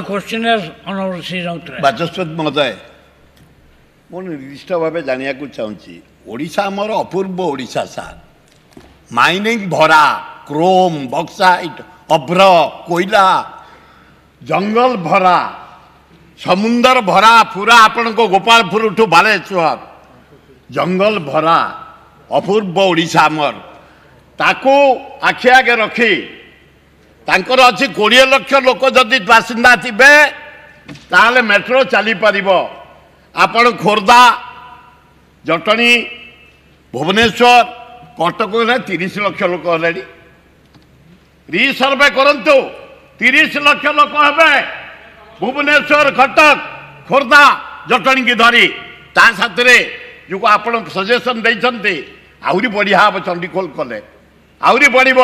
The questioners, Honorable Sri Rautra. ବାଚସ୍ପତି ମହୋଦୟ ମୁଁ ନିର୍ଦ୍ଦିଷ୍ଟ ଭାବେ ଜାଣିବାକୁ ଚାହୁଁଛି ଓଡ଼ିଶା ଆମର ଅପୂର୍ବ ଓଡ଼ିଶା ସାର୍ ମାଇନିଂ ଭରା କ୍ରୋମ୍ ବକ୍ସାଇଟ୍ ଅଭ୍ର କୋଇଲା ଜଙ୍ଗଲ ଭରା ସମୁନ୍ଦର ଭରା ପୁରା ଆପଣଙ୍କ ଗୋପାଳପୁରଠୁ ବାଲେଶ୍ୱର ଜଙ୍ଗଲ ଭରା ଅପୂର୍ବ ଓଡ଼ିଶା ଆମର ତାକୁ ଆଖି ଆଗେ ରଖି ତାଙ୍କର ଅଛି କୋଡ଼ିଏ ଲକ୍ଷ ଲୋକ ଯଦି ବାସିନ୍ଦା ଥିବେ ତାହେଲେ ମେଟ୍ରୋ ଚାଲିପାରିବ ଆପଣ ଖୋର୍ଦ୍ଧା ଜଟଣୀ ଭୁବନେଶ୍ୱର କଟକରେ ତିରିଶ ଲକ୍ଷ ଲୋକ ହେଲେଣି ରିସର୍ଭେ କରନ୍ତୁ ତିରିଶ ଲକ୍ଷ ଲୋକ ହେବେ ଭୁବନେଶ୍ୱର କଟକ ଖୋର୍ଦ୍ଧା ଜଟଣୀକି ଧରି ତା ସାଥିରେ ଯେଉଁ ଆପଣ ସଜେସନ୍ ଦେଇଛନ୍ତି ଆହୁରି ବଢ଼ିଆ ହେବ ଚଣ୍ଡିଖୋଲ କଲେ ଆହୁରି ବଢ଼ିବ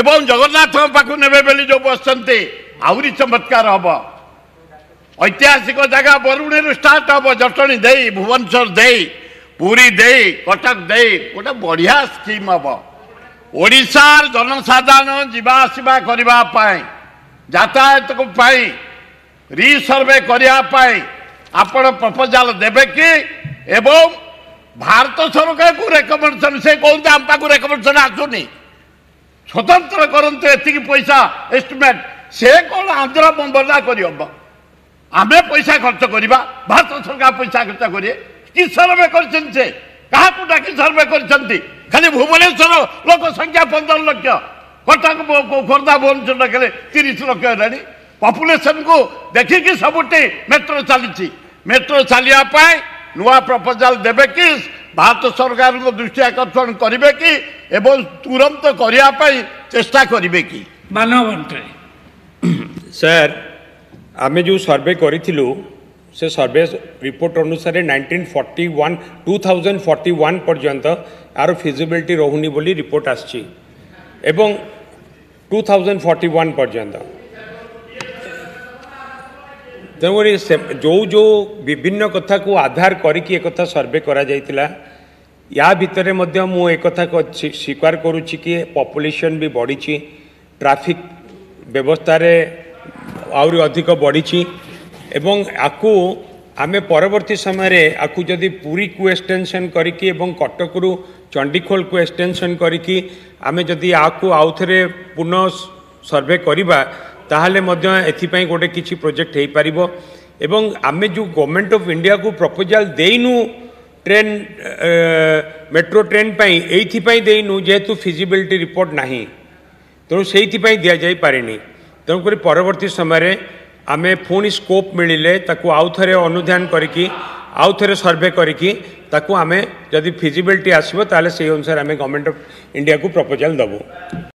এবং ଜଗନ୍ନାଥଙ୍କ ପାଖକୁ ନେବେ ବୋଲି ଯେଉଁ ବସିଛନ୍ତି ଆହୁରି ଚମତ୍କାର ହେବ ଐତିହାସିକ ଜାଗା ବରୁଣେଇରୁ ଷ୍ଟାର୍ଟ ହେବ ଜଟଣୀ ଦେଇ ଭୁବନେଶ୍ୱର ଦେଇ ପୁରୀ ଦେଇ କଟକ ଦେଇ ଗୋଟେ ବଢ଼ିଆ ସ୍କିମ୍ ହେବ ଓଡ଼ିଶାର ଜନସାଧାରଣ ଯିବା ଆସିବା କରିବା ପାଇଁ ଯାତାୟାତକୁ ପାଇଁ ରିସର୍ଭେ କରିବା ପାଇଁ ଆପଣ ପ୍ରପୋଜାଲ ଦେବେ କି ଏବଂ ଭାରତ ସରକାରକୁ ରେକମେଣ୍ଡେସନ୍ ସେ କହୁଛନ୍ତି ଆମ ପାଖକୁ ରେକମେଣ୍ଡେସନ୍ ଆସୁନି ସ୍ୱତନ୍ତ୍ର କରନ୍ତୁ ଏତିକି ପଇସା ଏଷ୍ଟିମେଟ୍ ସେ କ'ଣ ଆନ୍ଧ୍ର ବମ୍ବନା କରିହେବ ଆମେ ପଇସା ଖର୍ଚ୍ଚ କରିବା ଭାରତ ସରକାର ପଇସା ଖର୍ଚ୍ଚ କରିବେ କି ସର୍ଭେ କରିଛନ୍ତି ସେ କାହାକୁ ଡାକି ସର୍ଭେ କରିଛନ୍ତି ଖାଲି ଭୁବନେଶ୍ୱର ଲୋକ ସଂଖ୍ୟା ପନ୍ଦର ଲକ୍ଷ କଟକ ଖୋର୍ଦ୍ଧା ଭୁବନେଶ୍ୱର ଡାକିଲେ ତିରିଶ ଲକ୍ଷ ହେଲାଣି ପପୁଲେସନ୍କୁ ଦେଖିକି ସବୁଠି ମେଟ୍ରୋ ଚାଲିଛି ମେଟ୍ରୋ ଚାଲିବା ପାଇଁ ନୂଆ ପ୍ରପୋଜାଲ୍ ଦେବେ କି ଭାରତ ସରକାରଙ୍କ ଦୃଷ୍ଟି ଆକର୍ଷଣ କରିବେ କି এবং তুরন্ত করা চেষ্টা করবে কি মানবন্ত্রী স্যার আমি যে সর্ভে করেছিল সে সর্ভে রিপোর্ট অনুসারে nineteen forty one two thousand forty one পর্যন্ত আর ফিজিবিলিটি রহুনি বলে রিপোর্ট আসছে এবং টু থাউজেন্ড ফর্টি ওয়ান পর্যন্ত তেমনি যে যে বিভিন্ন কথাকে আধার করিকি কথা সর্ভে করা যাইতিলা ୟା ଭିତରେ ମଧ୍ୟ ମୁଁ ଏକଥା ସ୍ୱୀକାର କରୁଛି କି ପପୁଲେସନ୍ ବି ବଢ଼ିଛି ଟ୍ରାଫିକ୍ ବ୍ୟବସ୍ଥାରେ ଆହୁରି ଅଧିକ ବଢ଼ିଛି ଏବଂ ଆକୁ ଆମେ ପରବର୍ତ୍ତୀ ସମୟରେ ଆକୁ ଯଦି ପୁରୀକୁ ଏକ୍ସଟେନ୍ସନ୍ କରିକି ଏବଂ କଟକରୁ ଚଣ୍ଡିଖୋଲକୁ ଏକ୍ସଟେନ୍ସନ୍ କରିକି ଆମେ ଯଦି ଆକୁ ଆଉଥରେ ପୁନଃ ସର୍ଭେ କରିବା ତାହେଲେ ମଧ୍ୟ ଏଥିପାଇଁ ଗୋଟେ କିଛି ପ୍ରୋଜେକ୍ଟ ହୋଇପାରିବ ଏବଂ ଆମେ ଯେଉଁ ଗଭର୍ଣ୍ଣମେଣ୍ଟ ଅଫ୍ ଇଣ୍ଡିଆକୁ ପ୍ରପୋଜାଲ୍ ଦେଇନୁ ট্রেন মেট্রো ট্রেন পাই এইথিপাই দেইনু যেহেতু ফিজিবিলিটি রিপোর্ট নাহি তেণু সেইথিপাই দিয়া যাই পারিনি তেণুকরি পরবর্তী সময়ে আমি পুনি স্কোপ মিলিলে তাকু আউথরে অনুধান করিকি আউথরে সর্ভে করিকি তাকু আমি যদি ফিজিবিলিটি আসিব তাহলে সেই অনুসারে আমি গভর্নমেন্ট অফ ইন্ডিয়া কু প্রপোজাল দেবু